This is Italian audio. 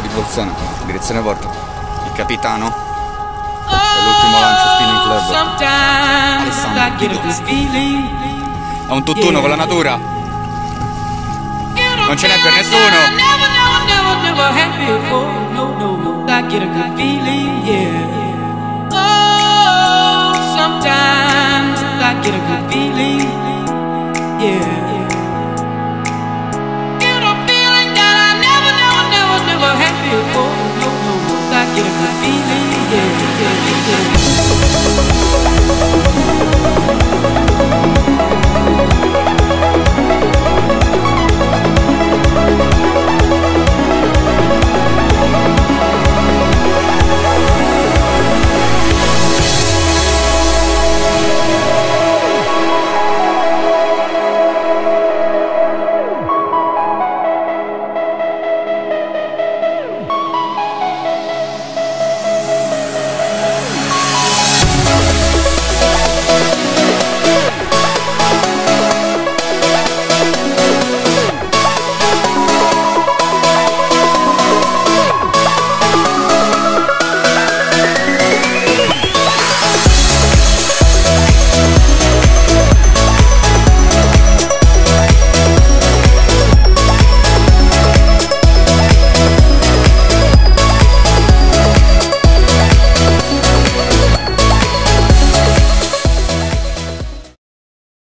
direzione, direzione porta. Il capitano. È l'ultimo lancio spinning club. Alessandro Bidozzi. È un tutt'uno con la natura. Non ce n'è per nessuno. I feel feeling, yeah, yeah, yeah.